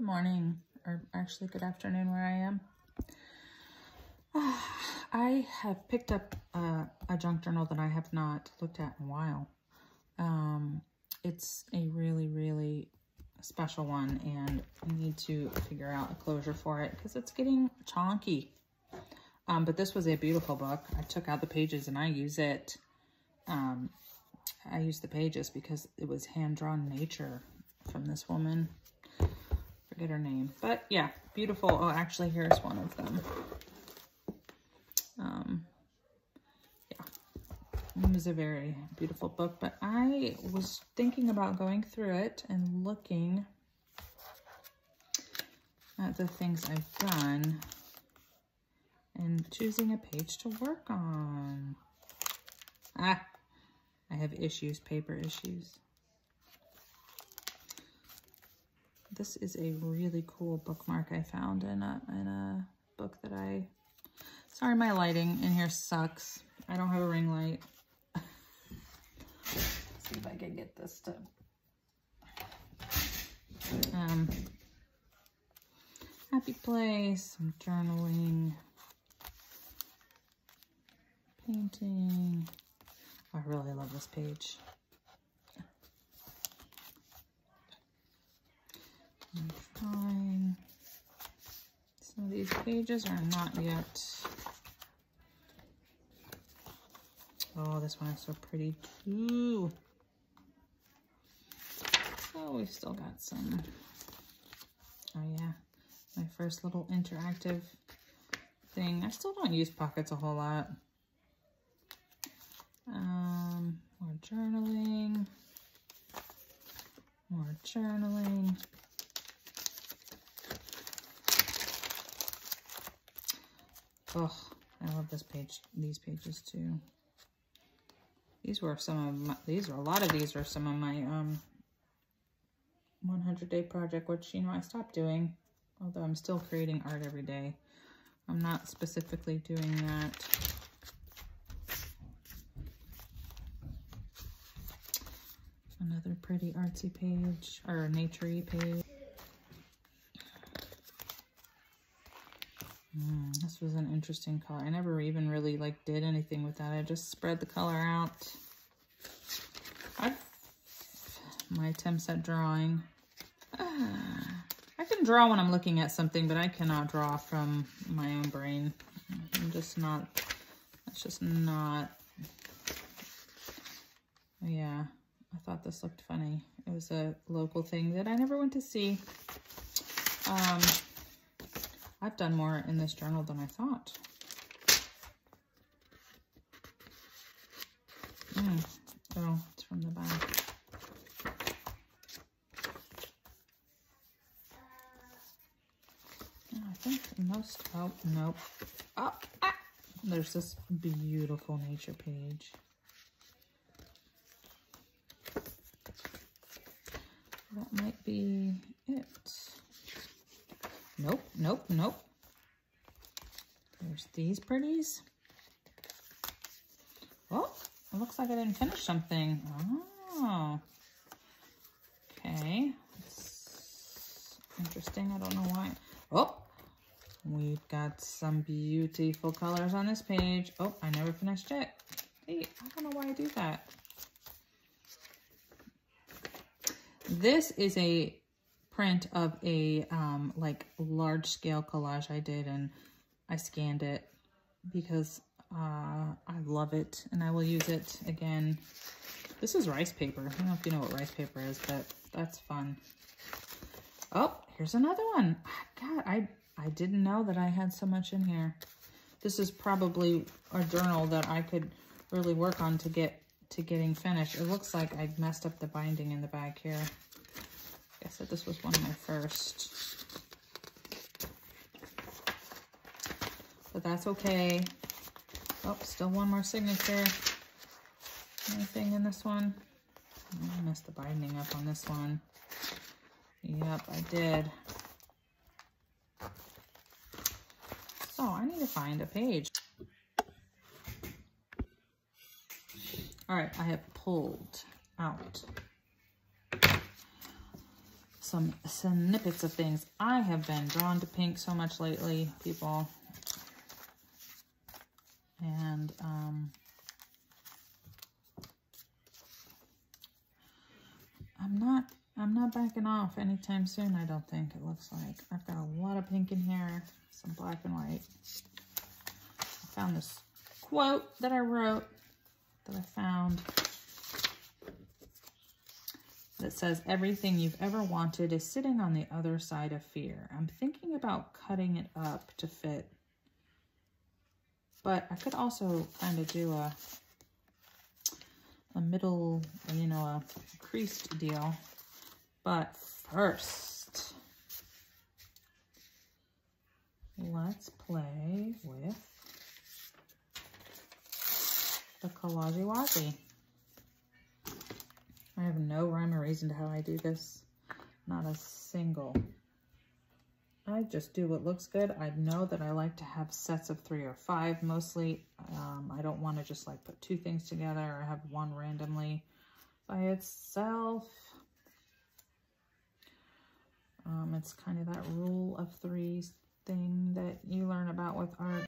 Good morning, or actually good afternoon where I am. I have picked up uh, a junk journal that I have not looked at in a while. Um, it's a really, really special one and I need to figure out a closure for it because it's getting chonky. Um, but this was a beautiful book. I took out the pages and I use it. Um, I use the pages because it was hand-drawn nature from this woman. Forget her name. But yeah, beautiful. Oh, actually, here's one of them. Um, yeah, it was a very beautiful book, but I was thinking about going through it and looking at the things I've done and choosing a page to work on. Ah, I have issues, paper issues. This is a really cool bookmark I found in a, in a book that I Sorry, my lighting in here sucks. I don't have a ring light. see if I can get this to... Um, happy place, some journaling, painting. I really love this page. Fine. Some of these pages are not yet Oh, this one is so pretty too. Oh, we've still got some. Oh yeah, my first little interactive thing. I still don't use pockets a whole lot. Um, more journaling. More journaling. Oh, I love this page, these pages too. These were some of my, these are, a lot of these are some of my um, 100 day project, which, you know, I stopped doing, although I'm still creating art every day. I'm not specifically doing that. Another pretty artsy page, or naturey page. Mm, this was an interesting color. I never even really like did anything with that. I just spread the color out. I've, my attempts at drawing. I can draw when I'm looking at something, but I cannot draw from my own brain. I'm just not, that's just not, yeah. I thought this looked funny. It was a local thing that I never went to see. Um, I've done more in this journal than I thought. Mm. Oh, it's from the back. I think most, oh, nope. Oh, ah, there's this beautiful nature page. That might be it. Nope, nope. There's these pretties. Oh, it looks like I didn't finish something. Oh, okay. Interesting. I don't know why. Oh, we've got some beautiful colors on this page. Oh, I never finished it. Hey, I don't know why I do that. This is a print of a um, like large scale collage I did and I scanned it because uh, I love it and I will use it again. This is rice paper. I don't know if you know what rice paper is, but that's fun. Oh, here's another one. God, I, I didn't know that I had so much in here. This is probably a journal that I could really work on to get to getting finished. It looks like I messed up the binding in the back here. I said this was one of my first. But that's okay. Oh, still one more signature. Anything in this one? Oh, I messed the binding up on this one. Yep, I did. So I need to find a page. All right, I have pulled out some snippets of things. I have been drawn to pink so much lately, people. And um, I'm not I'm not backing off anytime soon, I don't think it looks like. I've got a lot of pink in here, some black and white. I found this quote that I wrote that I found that says, everything you've ever wanted is sitting on the other side of fear. I'm thinking about cutting it up to fit, but I could also kind of do a, a middle, you know, a creased deal. But first, let's play with the Collage Washi. I have no rhyme or reason to how I do this. Not a single. I just do what looks good. I know that I like to have sets of three or five mostly. Um, I don't want to just like put two things together or have one randomly by itself. Um, it's kind of that rule of threes thing that you learn about with art.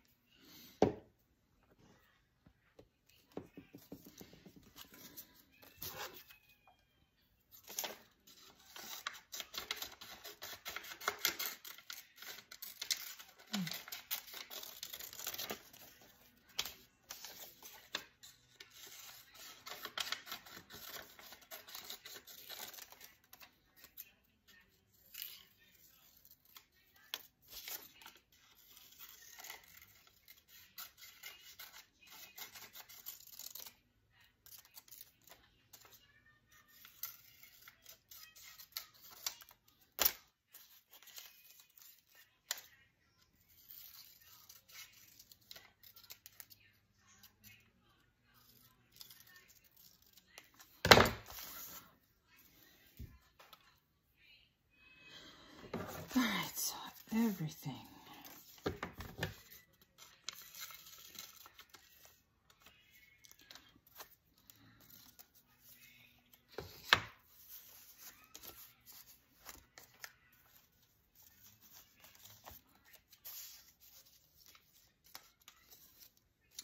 All right, so everything.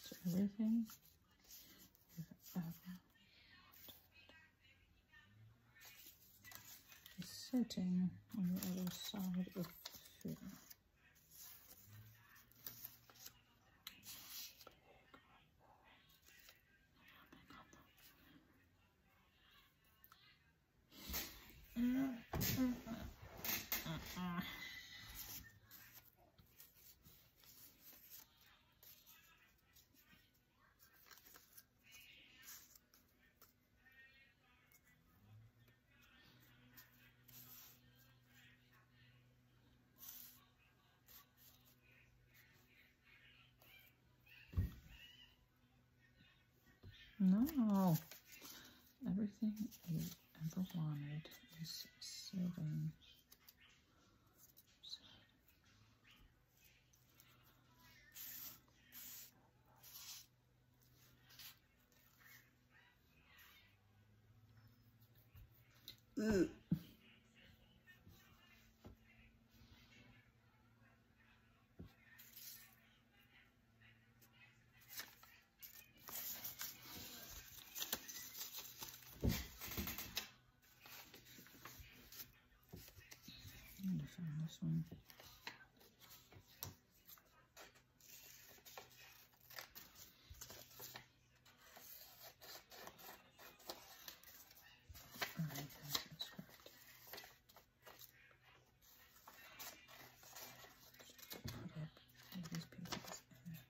So everything sitting on the other side of No. Everything you ever wanted is sitting. Ugh. Mm. I'm gonna find this one. Alright, that's that's correct. Put up all these pieces in it.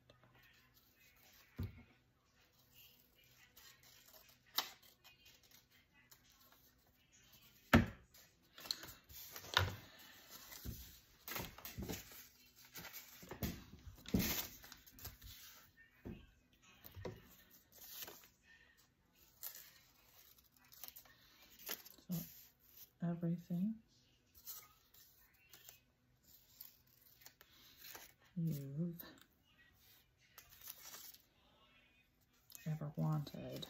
So everything you've ever wanted.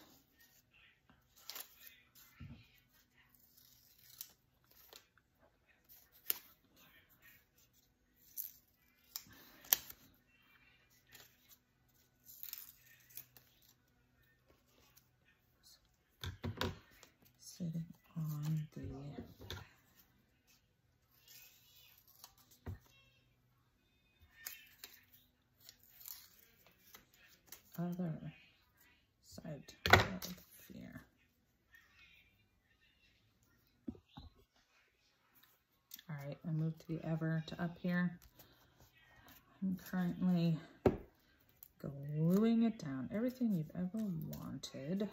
Other side of fear. All right, I moved the ever to up here. I'm currently gluing it down. Everything you've ever wanted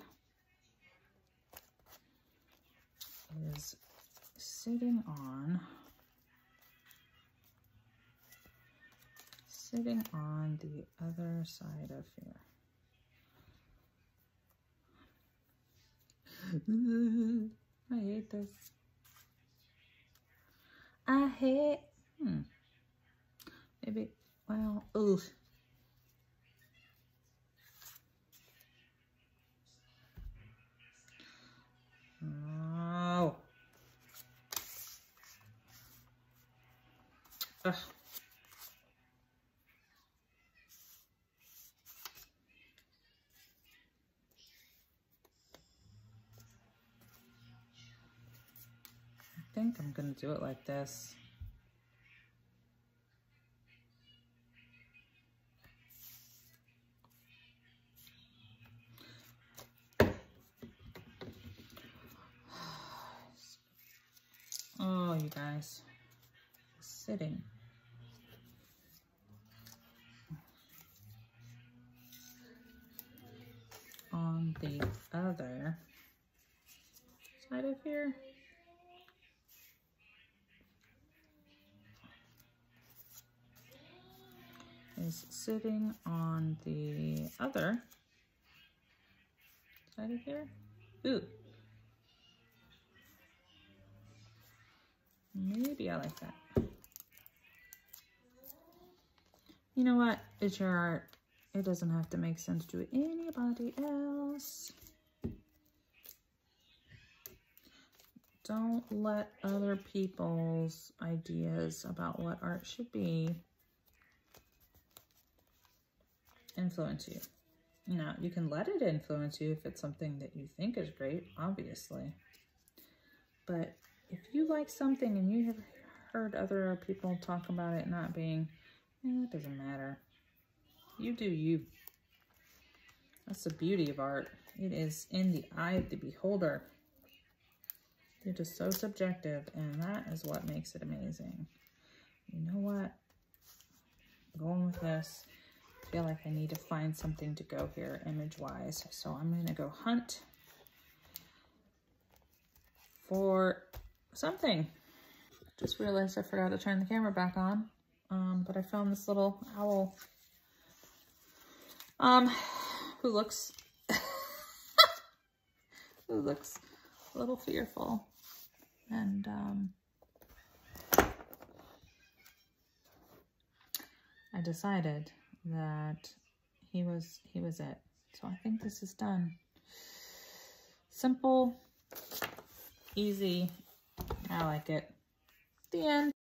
is sitting on sitting on the other side of here. I hate this. I hate, hmm, maybe, well, ooh. Oh. Ugh. Think I'm going to do it like this. Oh, you guys, sitting. On the other side of here. Is sitting on the other side of here. Ooh. Maybe I like that. You know what? It's your art. It doesn't have to make sense to anybody else. Don't let other people's ideas about what art should be influence you. Now, you can let it influence you if it's something that you think is great, obviously. But if you like something and you have heard other people talk about it not being, eh, it doesn't matter. You do you. That's the beauty of art. It is in the eye of the beholder. They're just so subjective, and that is what makes it amazing. You know what? I'm going with this feel like I need to find something to go here image-wise. So I'm going to go hunt for something. Just realized I forgot to turn the camera back on. Um, but I found this little owl um, who looks who looks a little fearful. And um, I decided that he was he was it. So I think this is done. Simple, easy. I like it. The end.